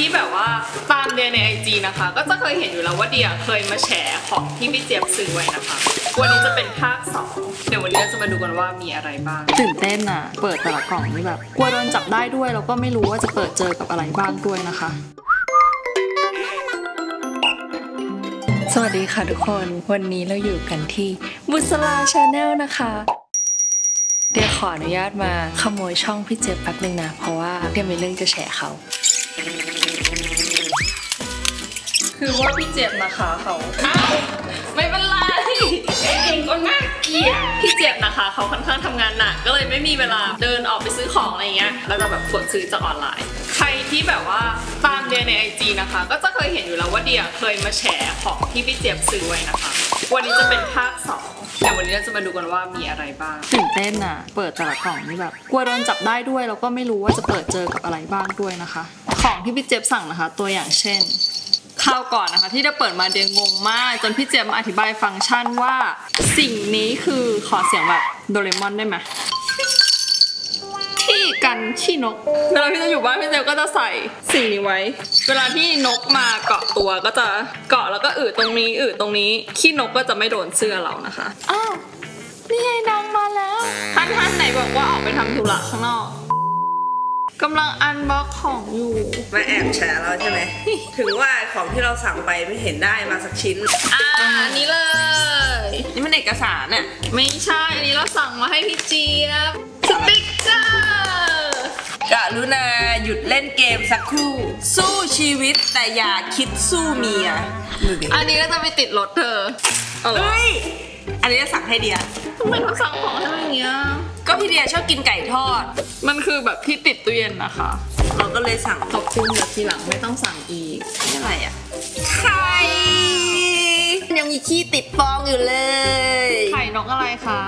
ที่แบบว่าตามเดียในไอจีนะคะ ก็จะเคยเห็นอยู่แล้วว่าเดียเคยมาแชร์ของที่พี่เจี๊ยบซื้อไว้นะคะ วันนี้จะเป็นภาคสองเดี๋ยววันนี้เราจะมาดูกันว่ามีอะไรบ้าง ตื่นเต้นอะ เปิดแต่ละกล่องนี่แบบกลัวโดนจับได้ด้วยแล้วก็ไม่รู้ว่าจะเปิดเจอกับอะไรบ้างด้วยนะคะ สวัสดีค่ะทุกคน วันนี้เราอยู่กันที่บุษลาชาแนลนะคะเดี๋ยวขออนุญาตมาขโมยช่องพี่เจี๊ยบแป๊บนึงนะ เพราะว่าเดี๋ยวมีเรื่องจะแฉเขา คือว่าพี่เจี๊ยบนะคะเขาไม่เป็นไรเองก็น่าเกลียดพี่เจี๊ยบนะคะเขาค่อนข้างทำงานหนักก็เลยไม่มีเวลาเดินออกไปซื้อของอะไรเงี้ยแล้วก็แบบกดซื้อจากออนไลน์ ใครที่แบบว่าตามเดียในไอจีนะคะ ก็จะเคยเห็นอยู่แล้วว่าเดียเคยมาแชร์ของที่พี่เจี๊ยบซื้อไว้นะคะ วันนี้จะเป็นภาคสองแต่วันนี้เราจะมาดูกันว่ามีอะไรบ้างตื่นเต้นอะ เปิดแต่ละกล่องนี่แบบกลัวโดนจับได้ด้วยแล้วก็ไม่รู้ว่าจะเปิดเจอกับอะไรบ้างด้วยนะคะ ของที่พี่เจ็บสั่งนะคะ ตัวอย่างเช่นข้าวก่อนนะคะ ที่จะเปิดมาเดียงงมาก จนพี่เจมส์มาอธิบายฟังก์ชันว่า สิ่งนี้คือขอเสียงแบบโดเรมอนได้ไหม กันขี้นก เวลาพี่จะอยู่บ้านพี่เจมส์ก็จะใส่สิ่งนี้ไว้ เวลาที่นกมาเกาะตัวก็จะเกาะแล้วก็อืดตรงนี้อืดตรงนี้ขี้นกก็จะไม่โดนเสื้อเรานะคะอ้าวนี่ไงนางมาแล้วท่านท่านไหนบอกว่าออกไปทำธุระข้างนอกกำลังอันบ็อกของอยู่มาแอบแฉเราใช่ไหม ถึงว่าของที่เราสั่งไปไม่เห็นได้มาสักชิ้น อ่าอันนี้เลย นี่มันเอกสารน่ะไม่ใช่ อันนี้เราสั่งมาให้พี่เจี๊ยบ รุณาหยุดเล่นเกมสักครู่ สู้ชีวิตแต่อย่าคิดสู้เมียดูดิอันนี้ก็จะไปติดรถเธอเอาเหรอเฮ้ยอันนี้จะสั่งให้เดียทำไมต้องสั่งของให้มันอย่างเงี้ย ก็พี่เดียชอบกินไก่ทอด มันคือแบบที่ติดตู้เย็นนะคะ เราก็เลยสั่งขอบคุณเดี๋ยวทีหลังไม่ต้องสั่งอีกนี่อะไรอะไข่ยังมีขี้ติดฟองอยู่เลยไข่ นกอะไรคะ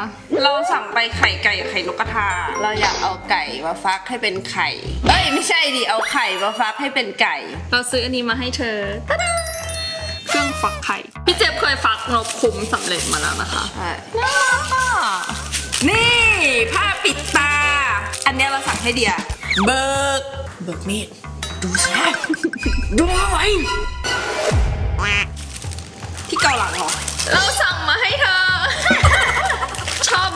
เราสั่งไปไข่ไก่กับไข่นกกระทา เราอยากเอาไก่มาฟักให้เป็นไข่ เอ้ยไม่ใช่ดิ เอาไข่มาฟักให้เป็นไก่ เราซื้ออันนี้มาให้เธอตะดาเครื่องฟักไข่ พี่เจี๊ยบเคยฟักนกคุ้มสำเร็จมาแล้วนะคะใช่น่ารักอะนี่ผ้าปิดตา อันเนี้ยเราสั่งให้เดีย เบิก เบิกมีด ดูซะดูเอาไว้ที่เกาหลังเหรอ เราสั่ง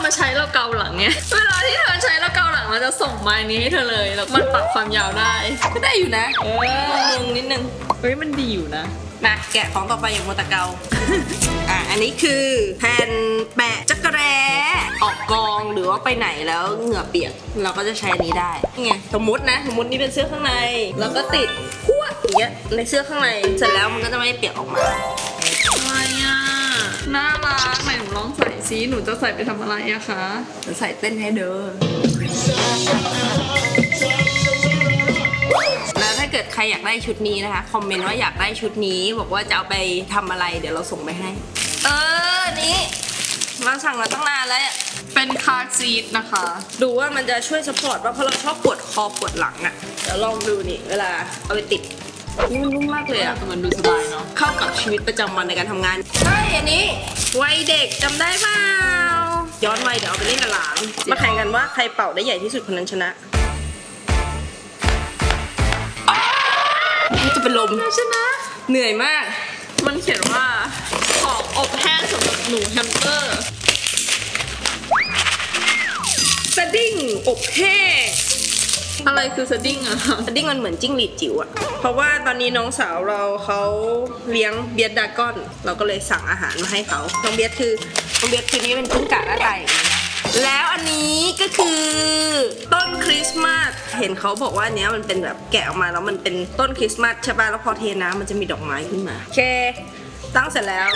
มาใช้เราเกาหลังไงเวลาที่เธอใช้เราเกาหลังเราจะส่งไม้นี้ให้เธอเลยแล้วมันปรับความยาวได้ก็ได้อยู่นะเอองงนิดนึงเฮ้ยมันดีอยู่นะมาแกะของต่อไปอย่างโมวแตะเกาอะอันนี้คือแผ่นแปะจักรแร้ออกกองหรือว่าไปไหนแล้วเหงื่อเปียกเราก็จะใช้อันนี้ได้นี่ไงสมมตินะสมมตินี่เป็นเสื้อข้างใน แล้วก็ติดพวดอย่างเงี้ยในเสื้อข้างในเสร็จแล้วมันก็จะไม่เปียกออกมาอะไรอะ น่ารักไหนหนูลองใส่ซิหนูจะใส่ไปทำอะไรอะคะเดี๋ยวใส่เต้นให้เด้อแล้วถ้าเกิดใครอยากได้ชุดนี้นะคะ คอมเมนต์ว่าอยากได้ชุดนี้ บอกว่าจะเอาไปทำอะไร เดี๋ยวเราส่งไปให้ เออ นี้เราสั่งมาตั้งนานแล้ว เป็น car seat นะคะ ดูว่ามันจะช่วย support ว่าเพราะเราชอบปวดคอปวดหลังอะ่ะเดี๋ยวลองดูนี่ เวลาเอาไปติด นี่มันนุ่มมากเลยอะ่ะแต่มันดูสบายเนาะเข้ากับชีวิตประจำวันในการทำงานใช่อันนี้วัยเด็กจำได้เปล่าย้อนวัยเดี๋ยวเอาไปเล่นกับหลานมาแข่งกันว่าใครเป่าได้ใหญ่ที่สุดคนนั้นชนะอ้าวจะเป็นลมชนะ เหนื่อยมาก มันเขียนว่าของอบแห้งสำหรับหนูแฮมสเตอร์สดิ้งอบแห้ง อะไรคือสดิ้งอะคะสดิ้งมันเหมือนจิ้งหรีดจิ๋วอะเพราะว่าตอนนี้น้องสาวเราเขาเลี้ยงเบียดดากอน เราก็เลยสั่งอาหารมาให้เขาน้องเบียดคือน้องเบียดคือนี้เป็นกิ้งก่าหน้าตาอย่างนี้นะแล้วอันนี้ก็คือต้นคริสต์มาสเห็นเขาบอกว่าอันเนี้ยมันเป็นแบบแกะออกมาแล้วมันเป็นต้นคริสต์มาสใช่ป่ะแล้วพอเทน้ำมันจะมีดอกไม้ขึ้นมาโอเค ตั้งเสร็จแล้ว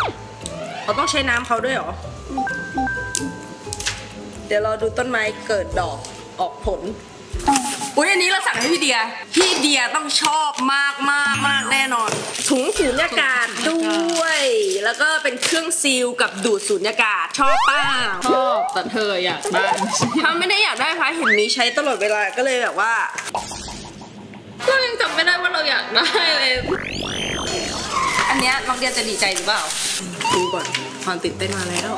เราต้องใช้น้ำเขาด้วยหรอ เดี๋ยวเราดูต้นไม้เกิดดอกออกผล อุ้ยอันนี้เราสั่งให้พี่เดีย พี่เดียต้องชอบมากมากมากแน่นอน ถุงสูญญากาศด้วย แล้วก็เป็นเครื่องซีลกับดูดสูญญากาศชอบป้าชอบแต่เธออยากได้ถ้าไม่ได้อยากได้เพราะเห็นมีใช้ตลอดเวลาก็เลยแบบว่าก็ยังจำไม่ได้ว่าเราอยากได้เลย อันเนี้ยน้องเดียจะดีใจหรือเปล่าดูก่อนความตื่นเต้นมาแล้ว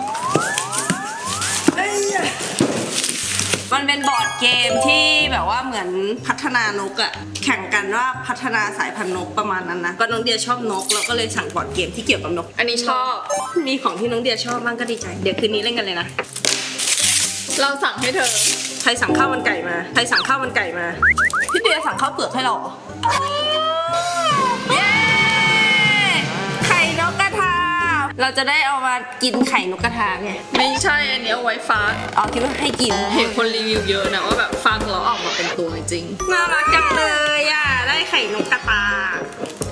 เอ้ย มันเป็นบอร์ดเกมที่แบบว่าเหมือนพัฒนานกอะแข่งกันว่าพัฒนาสายพันธุ์นกประมาณนั้นนะก็น้องเดียชอบนกเราก็เลยสั่งบอร์ดเกมที่เกี่ยวกับนก อันนี้ชอบมีของที่น้องเดียชอบบ้างก็ดีใจ เดี๋ยวคืนนี้เล่นกันเลยนะ เราสั่งให้เธอ ใครสั่งข้าวมันไก่มา ใครสั่งข้าวมันไก่มา พี่เดียสั่งข้าวเปลือกให้เรา เราจะได้เอามากินไข่นกกระทาไงไม่ใช่อันนี้เอาไว้ฟักอ๋อคิดว่าให้กินเห็นคนรีวิวเยอะนะว่าแบบฟักแล้วออกมาเป็นตัวจริงน่ารักจังเลยอะได้ไข่นกกระทา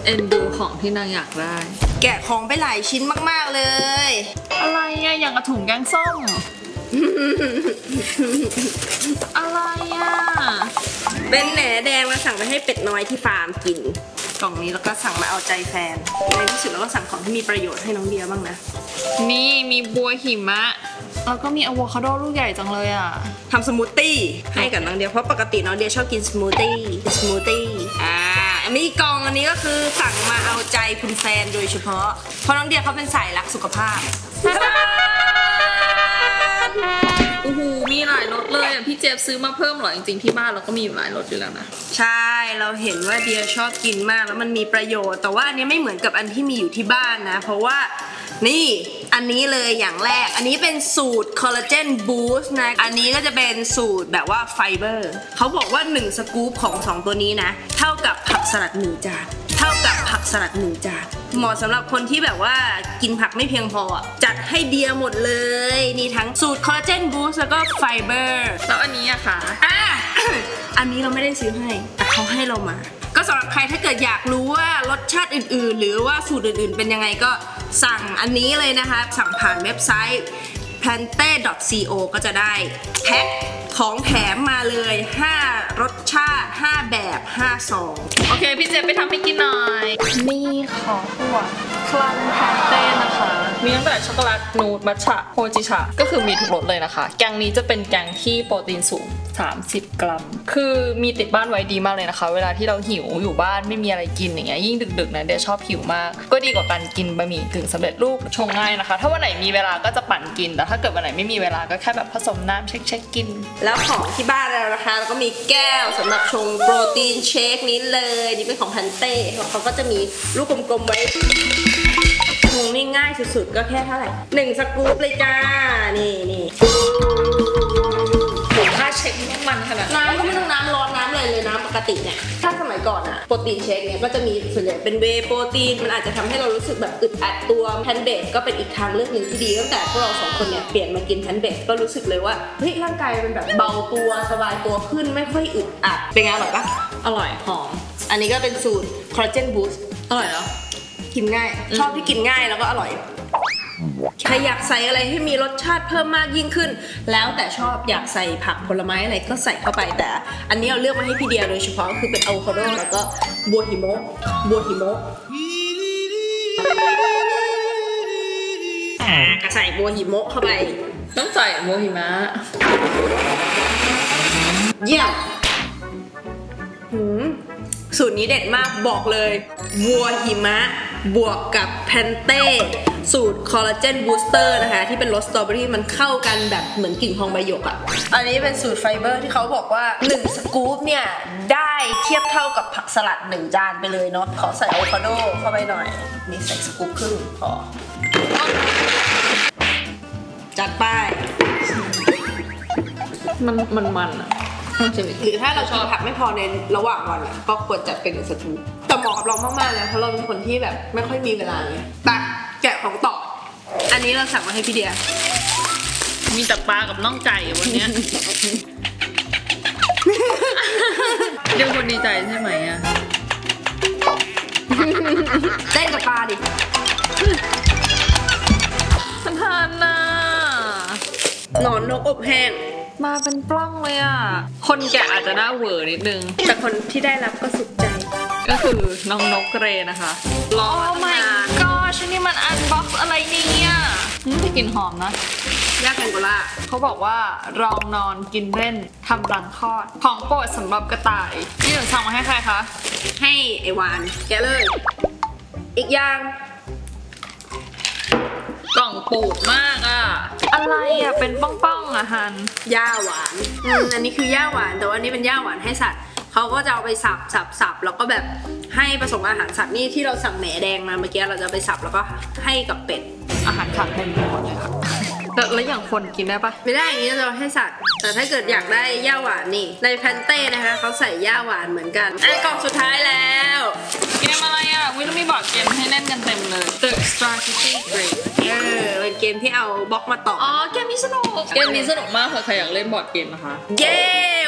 เอ็นดูของที่นางอยากได้ แกะของไปหลายชิ้นมาก ๆเลย อะไรอะอย่างกระถุงแกงส้มอะไรอะเป็นแหนแดงเราสั่งไปให้เป็ดน้อยที่ฟาร์มกิน กล่องนี้แล้วก็สั่งมาเอาใจแฟน ในที่สุดเราก็สั่งของที่มีประโยชน์ให้น้องเดียบ้างนะ นี่มีบัวหิมะ แล้วก็มีอะโวคาโดลูกใหญ่จังเลยอะทำสมูทตี้ให้กับน้องเดียเพราะปกติน้องเดียชอบกินสมูทตี้สมูทตี้อ่ามีกล่องอันนี้ก็คือสั่งมาเอาใจคุณแฟนโดยเฉพาะ เพราะน้องเดียเขาเป็นสายรักสุขภาพโอ้โห มีหลายรสเลยอะพี่เจี๊ยบซื้อมาเพิ่มเหรอจริงๆที่บ้านเราก็มีอยู่หลายรสอยู่แล้วนะ ใช่เราเห็นว่าเดียชอบกินมากแล้วมันมีประโยชน์ แต่ว่าอันนี้ไม่เหมือนกับอันที่มีอยู่ที่บ้านนะ เพราะว่านี่อันนี้เลยอย่างแรก อันนี้เป็นสูตร collagen boost นะ อันนี้ก็จะเป็นสูตรแบบว่าไฟเบอร์เขาบอกว่า 1 สกู๊ปของ 2 ตัวนี้นะ เท่ากับผักสลัดหนึ่งจาน เท่ากับผักสลัดหนึ่งจานเหมาะสำหรับคนที่แบบว่ากินผักไม่เพียงพออะจัดให้เดียหมดเลย นี่ทั้งสูตร collagen boost แล้วก็ไฟเบอร์แล้วอันนี้อะค่ะอะอันนี้เราไม่ได้ซื้อให้ แต่เขาให้เรามา ก็สำหรับใครถ้าเกิดอยากรู้ว่ารสชาติอื่น ๆ หรือว่าสูตรอื่น ๆ เป็นยังไงก็สั่งอันนี้เลยนะคะ สั่งผ่านเว็บไซต์ plantae.co ก็จะได้แพ็ค ของแถมมาเลย 5 รสชาติ 5 แบบ 5 ซอง โอเค พี่เจี๊ยบไปทำให้กินหน่อย นี่ของแบรนด์ Plantae นะคะ มีตั้งแต่ช็อกโกแลตนูดมัทฉะโฮจิชะก็คือมีทุกรสเลยนะคะ แก๊งนี้จะเป็นแก๊งที่โปรตีนสูง 30 กรัม คือมีติดบ้านไว้ดีมากเลยนะคะ เวลาที่เราหิวอยู่บ้านไม่มีอะไรกินอย่างเงี้ยยิ่งดึกๆนะเดี๋ยวชอบหิวมาก ก็ดีกว่าการกินบะหมี่กึ่งสำเร็จรูปชงง่ายนะคะ ถ้าวันไหนมีเวลาก็จะปั่นกินแต่ถ้าเกิดวันไหนไม่มีเวลาก็แค่แบบผสมน้ำเช็คๆกิน แล้วของที่บ้านเรานะ มีแก้วสำหรับชงโปรตีนเชคนี้เลย นี่เป็นของพันเต้เขาก็จะมีลูกกลมๆไว้ชงนี่ง่ายสุดๆ ก็แค่เท่าไหร่หนึ่งสกู๊ปเลยจ้า นี่นี่ ผมค่าเช็คมันขนาดน้ำก็ไม่ต้องน้ำร้อนน้ำเลยเลยน้ำปกติเนี่ยถ้าสมัยก่อนอะ protein shake เนี่ยก็จะมีส่วนใหญ่เป็น whey protein มันอาจจะทำให้เรารู้สึกแบบอึดอัดตัว plant-based ก็เป็นอีกทางเลือกหนึ่งที่ดีตั้งแต่พวกเราสองคนเนี่ยเปลี่ยนมากิน plant-based ก็รู้สึกเลยว่าเฮ้ยร่างกายมันแบบเบาตัวสบายตัวขึ้นไม่ค่อยอึดอัดเป็นไงอร่อยปะอร่อยหอมอันนี้ก็เป็นสูตร collagen boost อร่อยเนาะกินง่าย ชอบที่กินง่ายแล้วก็อร่อย ใครอยากใส่อะไรให้มีรสชาติเพิ่มมากยิ่งขึ้น แล้วแต่ชอบอยากใส่ผักผลไม้อะไรก็ใส่เข้าไปแต่ อันนี้เราเลือกมาให้พี่เดียโดยเฉพาะคือเป็นอะโวคาโดแล้วก็บัวหิมะบัวหิมะก็ใส่บัวหิมะเข้าไป ต้องใส่โมหิมะเยี่ยมหืมสูตรนี้เด็ดมากบอกเลยวัวหิมะ บวกกับแพนเต้สูตร collagen booster นะคะ ที่เป็นรสสตรอเบอรี่มันเข้ากันแบบเหมือนกิ่งทองใบหยกอะ่ะ อันนี้เป็นสูตรไฟเบอร์ที่เขาบอกว่า 1 สกู๊ปเนี่ย ได้เทียบเท่ากับผักสลัด 1 จานไปเลยเนาะขอใส่อะโวคาโดเข้าไปหน่อยนี่ใส่สกู๊ปครึ่งพอจัดไป มันมันมันอะ ใช่ไหมหรือถ้าเราชอบผักไม่พอในระหว่างวันอะก็ควรจัดเป็นสตูแต่เหมาะกับเรามากๆนะเพราะเราเป็นคนที่แบบไม่ค่อยมีเวลาเลยไปแกะของต่อ อันนี้เราสั่งมาให้พี่เดีย มีแต่ปลากับน่องไก่วันเนี้ย เดี๋ยวคนดีใจใช่ไหมอะเต้นกับปลาดิท่านทานน่ะหนอนนกอบแห้ง มาเป็นปล้องเลยอะคนแกะอาจจะหน้าเหวอนิดนึง แต่คนที่ได้รับก็สุขใจ ก็คือน้องนกเรนะคะรอโอ้มา my ตั้งนานก็ชนี่มันอันบ็อกซ์อะไรเนี่ยอืมแต่กลิ่นหอมนะยากแพงโกล่าเขาบอกว่าลองนอนกินเล่นทำรังคลอด ของโปรดสำหรับกระต่าย นี่หนูสั่งมาให้ใครคะ ให้ไอวาน แกะเลย อีกอย่าง กล่องปูดมากอะอะไรอะเป็นป้องๆอะฮันย่าหวานอืมอันนี้คือย่าหวาน แต่ว่าอันนี้เป็นย่าหวานให้สัตว์เขาก็จะเอาไปสับสับสับแล้วก็แบบให้ผสมอาหารสัตว์นี่ที่เราสั่งแหนแดงมาเมื่อกี้เราจะไปสับแล้วก็ให้กับเป็ดอาหารสัตว์เต็มไปหมดเลยค่ะ แล้วแล้วอย่างคนกินได้ปะไม่ได้อย่างนี้เราให้สัตว์ แต่ถ้าเกิดอยากได้ย่าหวานนี่ ในแพนเต้นะคะเขาใส่ย่าหวานเหมือนกันอะกล่องสุดท้ายแล้วเกมอะไรอะวิลมี board game ให้เล่นกันเต็มเลย The Strategy Game เออเป็นเกมที่เอาบล็อกมาต่ออ๋อเกมนี้สนุกเกมนี้สนุกมากค่ะใครอยากเล่น board game นะคะ เย้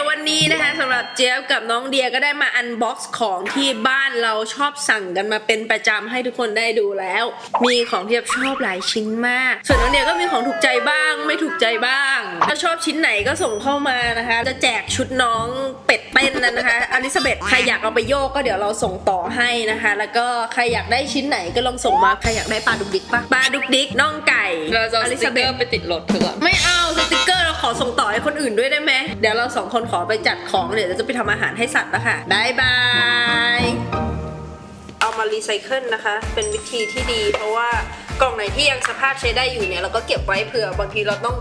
วันนี้นะคะสำหรับเจี๊ยบกับน้องเดียก็ได้มา unbox ของที่บ้านเราชอบสั่งกันมาเป็นประจำให้ทุกคนได้ดูแล้ว มีของที่แบบชอบหลายชิ้นมาก ส่วนน้องเดียก็มีของถูกใจบ้างไม่ถูกใจบ้าง ถ้าชอบชิ้นไหนก็ส่งเข้ามานะคะ จะแจกชุดน้องเป็ดเต้นนั้นนะคะอลิซาเบธใครอยากเอาไปโยกก็เดี๋ยวเราส่งต่อให้นะคะ แล้วก็ใครอยากได้ชิ้นไหนก็ลองส่งมาใครอยากได้ปลาดุกดิกปะปลาดุกดิกน่องไก่เราจะเอาอสลิติซากเบเกอธร์ไปติดรถเถอะไม่เอาสติกเกอร์เราขอส่งต่อให้คนอื่นด้วยได้ไหมเดี๋ยวเราสองคนขอไปจัดของเดี๋ยวเราจะไปทำอาหารให้สัตว์แล้วค่ะบายบายเอามารีไซเคิลนะคะ เป็นวิธีที่ดีเพราะว่า กล่องไหนที่ยังสภาพใช้ได้อยู่เนี่ยเราก็เก็บไว้เผื่อบางทีเราต้อง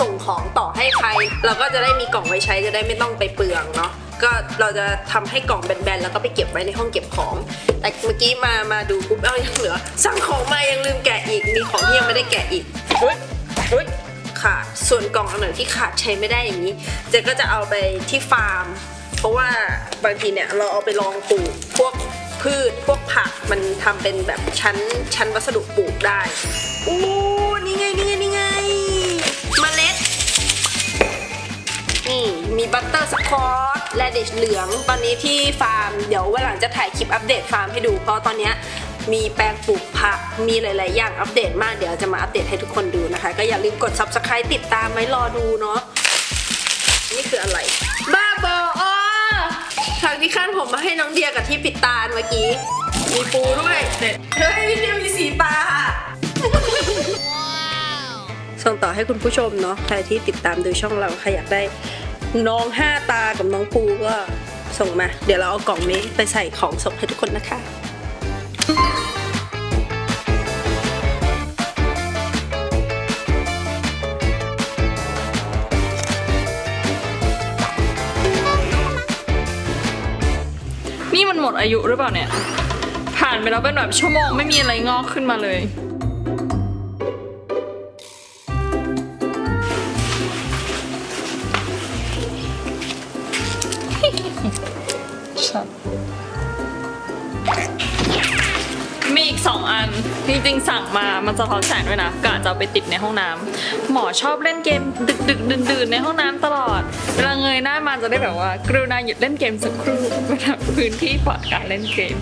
ส่งของต่อให้ใคร เราก็จะได้มีกล่องไว้ใช้จะได้ไม่ต้องไปเปลืองเนาะก็เราจะทำให้กล่องแบนๆแล้วก็ไปเก็บไว้ในห้องเก็บของ แต่เมื่อกี้มามาดูปุ๊บเอายังเหลือ สั่งของมายังลืมแกะอีกมีของที่ยังไม่ได้แกะอีกอุ๊ยอุ๊ยขาดส่วนกล่องอันไหนที่ขาดใช้ไม่ได้อย่างนี้เจ๊ก็จะเอาไปที่ฟาร์ม เพราะว่าบางทีเนี่ยเราเอาไปลองปลูกพวก พืชพวกผักมันทำเป็นแบบชั้นชั้นวัสดุปลูกได้อู้นี่ไงนี่ไงนี่ไงเมล็ดนี่มีบัตเตอร์สคอตและเดชเหลือง ตอนนี้ที่ฟาร์มเดี๋ยววันหลังจะถ่ายคลิปอัปเดตฟาร์มให้ดูเพราะตอนเนี้ยมีแปลงปลูกผัก มีหลาย ๆ อย่างอัปเดตมาก เดี๋ยวจะมาอัปเดตให้ทุกคนดูนะคะ ก็อย่าลืมกด subscribe ติดตามไว้รอดูเนาะ นี่คืออะไรบ้า ทางที่ขั้นผมมาให้น้องเดียกับที่ปิดตาเมื่อกี้ มีปูด้วยเด็ดเฮ้ยพี่เดียมีสีปลาส่งต่อให้คุณผู้ชมเนาะใครที่ติดตามดูช่องเราใครอยากได้น้องห้าตากับน้องปูก็ส่งมา เดี๋ยวเราเอากล่องนี้ไปใส่ของส่งให้ทุกคนนะคะ มันหมดอายุหรือเปล่าเนี่ย ผ่านไปแล้วเป็นแบบชั่วโมงไม่มีอะไรงอกขึ้นมาเลย จริงๆสั่งมา มันจะท้อนแสงด้วยนะกะจะเอาไปติดในห้องน้ำหมอชอบเล่นเกมดึกดึกๆดื่นในห้องน้ำตลอดเวลาเงยหน้ามาจะได้แบบว่ากรุณาหยุดเล่นเกมสักครู่เพื่อพื้นที่ปลอดการเล่นเกม